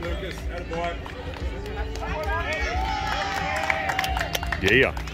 Lucas. Attaboy. Yeah.